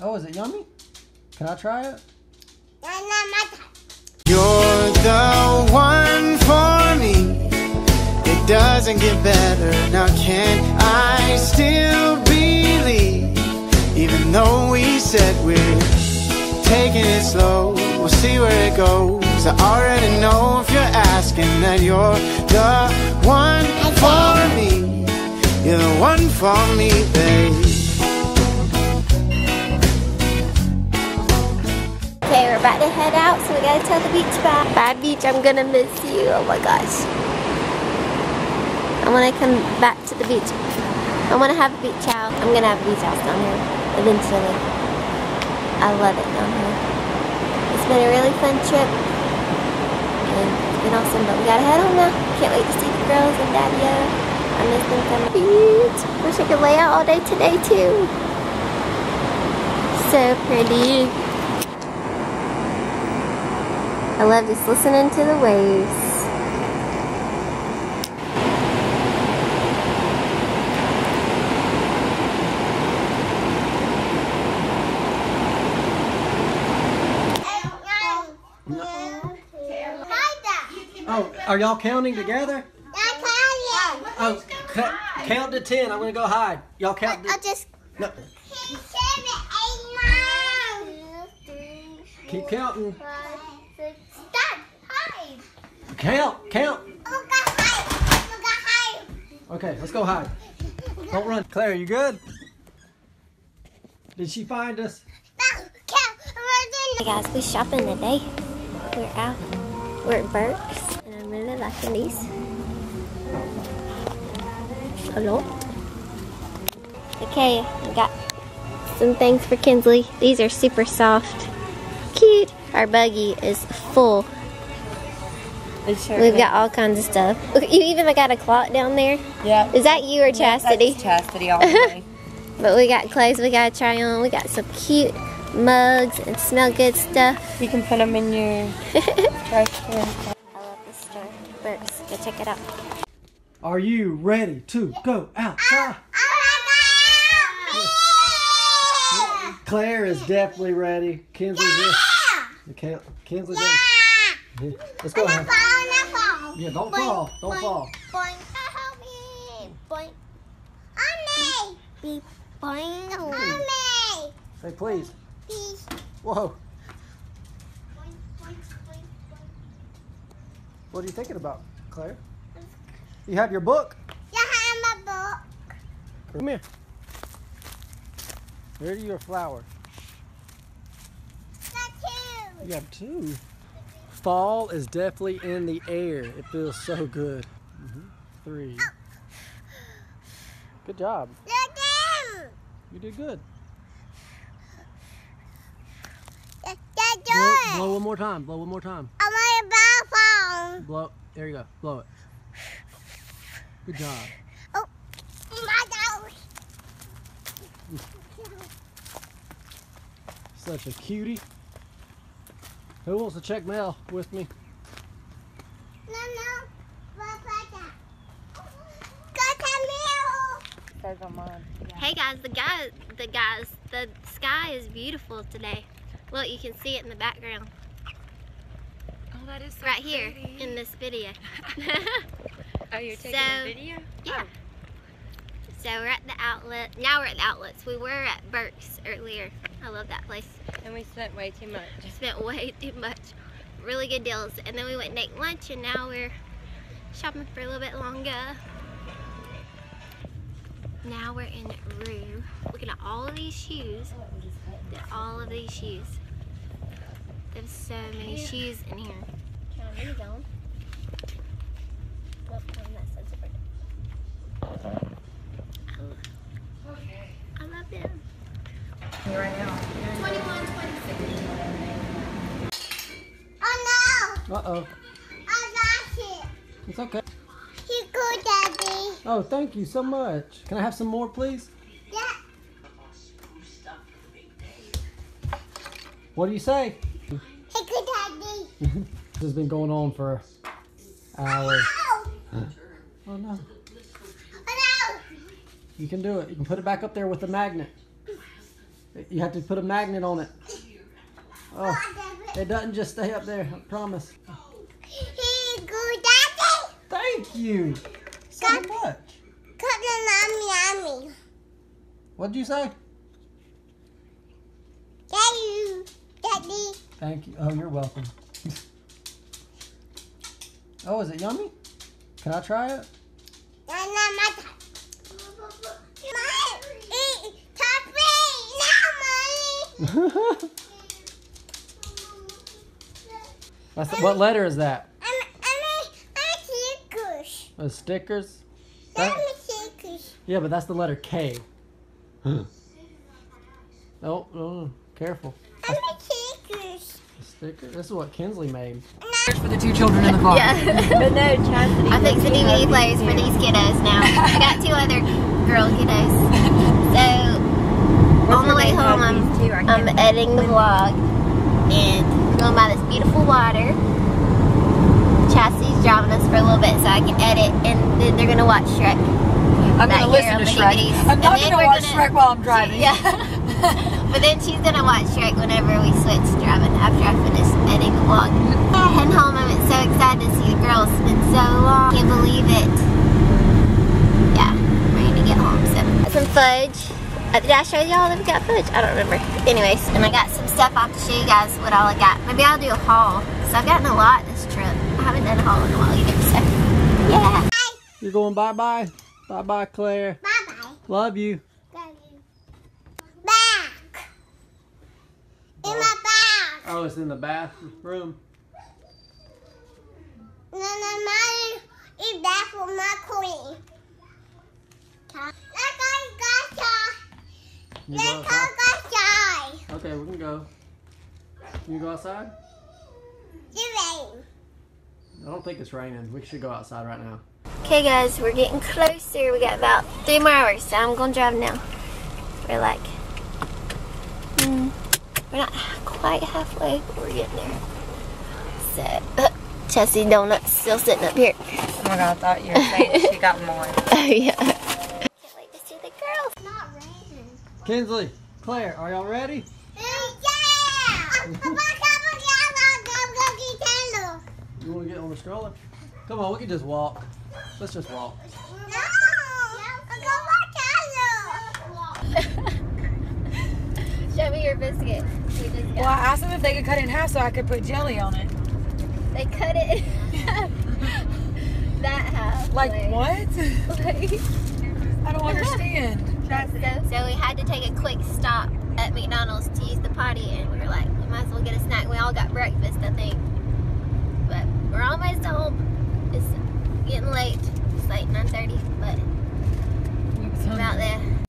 Oh, is it yummy? Can I try it? You're the one for me. It doesn't get better. Now can I still believe? Even though we said we're taking it slow, we'll see where it goes. I already know if you're asking that you're the one for me. You're the one for me, babe. About to head out, so we gotta tell the beach bye. Bye, beach. I'm gonna miss you. Oh my gosh. I wanna come back to the beach. I wanna have a beach house. I'm gonna have a beach house down here eventually. I love it down here. It's been a really fun trip. And it's been awesome, but we gotta head home now. Can't wait to see the girls and Daddy-O. I miss them coming. Beach. Wish I could lay out all day today too. So pretty. I love just listening to the waves. Oh, are y'all counting together? Oh, ca- count to ten. I'm gonna go hide. Y'all count. I'll To, just no, keep counting. Count, count. Okay, let's go hide. Don't run. Klaire, you good? Did she find us? Hey guys, we shopping today. We're out. We're at Burke's, and I'm really liking these. Hello. Okay, I got some things for Kinsley. These are super soft, cute. Our buggy is full. We've got all kinds of stuff. Look, you even got a clock down there. Yeah. Is that you or Chastity? That's chastity all the. But we got clothes we gotta try on. We got some cute mugs and smell good stuff. you can put them in your trash can. I love this store. Burke's, go check it out. Are you ready to go outside? Ah, ah. oh, Klaire is definitely ready. Kinsley's ready. Okay, Kinsley's ready. Yeah, Let's go. Hannah. Yeah, don't fall. Don't fall. Boing. Help me. Boing. Mommy. Beep. Boing. Mommy. Say please. Please. Whoa. What are you thinking about, Klaire? You have your book. You have my book. Come here. Where are your flowers? Got two. You have two. Fall is definitely in the air. It feels so good. Mhm. Three. Good job. You did good. Blow, blow one more time. Blow one more time. I want a bell phone. Blow. There you go. Blow it. Good job. My nose. Such a cutie. Who wants to check mail with me? No, no. What's like that? Got a meal. Says on. Hey guys, the guy, the guys, the sky is beautiful today. Look, you can see it in the background, Oh, that is right here in this video. Oh, you're taking So- a video? yeah. Oh. So we're at the outlet. Now we're at the outlets. We were at Burke's earlier. I love that place. And we spent way too much. Spent way too much. Really good deals. And then we went and ate lunch, and now we're shopping for a little bit longer. Now we're in Rue. Looking at all of these shoes. At all of these shoes. There's so many shoes in here. Trying these on. That says it. I love- I love them. Right now. 21, 26. Oh no! Uh oh. I lost it. It's okay. You go, Daddy. Oh, thank you so much. Can I have some more, please? Yeah. What do you say? Hey, good Daddy. This has been going on for hours. Oh! Oh no. Oh, no! You can do it. You can put it back up there with the magnet. You have to put a magnet on it. Oh, it doesn't just stay up there. I promise. He good daddy. Thank you so much. Mommy, mommy. What'd you say? Daddy, daddy. Thank you. Oh, you're welcome. oh, is it yummy? Can I try it? That's not my time. My, eat toffee, not mommy. That's, what letter is that? I'm, I'm, I'm a circus. The stickers? I'm That- a circus. yeah, but that's the letter K. oh, oh, careful. I'm a circus. The sticker. This is what Kinsley made. For the two children in the car. Yeah. But no, Chastity. I fixed the DVD players for these kiddos now. I got two other girl kiddos. So on the way home, I'm I'm editing the vlog, and going by this beautiful water. Chastity's driving us for a little bit so I can edit, and then they're gonna watch Shrek. I'm gonna listen to Shrek. DVDs. I'm not then gonna watch gonna- Shrek while I'm driving. Yeah. but then she's gonna watch Shrek whenever we switch driving after I finish editing the vlog. Heading home, I'm so excited to see the girls. It's been so long. Can't believe it. Yeah, I'm ready to get home. So, got some fudge. Uh, did I show y'all that we got fudge? I don't remember. Anyways, and I got some stuff off to show you guys what all I got. Maybe I'll do a haul. So I've gotten a lot this trip. I haven't done a haul in a while either. So, yeah. You're going bye bye. Bye bye, Klaire. Bye-bye. Love you. Love you. Back. In my bag. Oh, it's in the bathroom. No, no, mommy. Eat that for my queen. Let's go, gotcha. You Let's go go, outside? Okay, we can go. Can you go outside? Rain. I don't think it's raining. We should go outside right now. Okay, guys, we're getting closer. We got about three more hours, so I'm gonna drive now. We're like, mm, we're not quite halfway, but we're getting there. So, Chessie Donut's still sitting up here. Oh my god, I thought you were saying she got more. Oh yeah. Can't wait to see the girls. Not raining. Kinsley, Klaire, are y'all ready? Yeah! You want to get on the stroller? Come on, we can just walk. Let's just walk. No! Go, Taylor. Show me your biscuit. We just Well, I asked them if they could cut it in half so I could put jelly on it. they cut it that half. Like what? Like, I don't understand. so, so we had to take a quick stop at McDonald's to use the potty, and we were like, we might as well get a snack. We all got breakfast, I think. But we're almost home. It's getting late. It's like 9:30, but we're about there.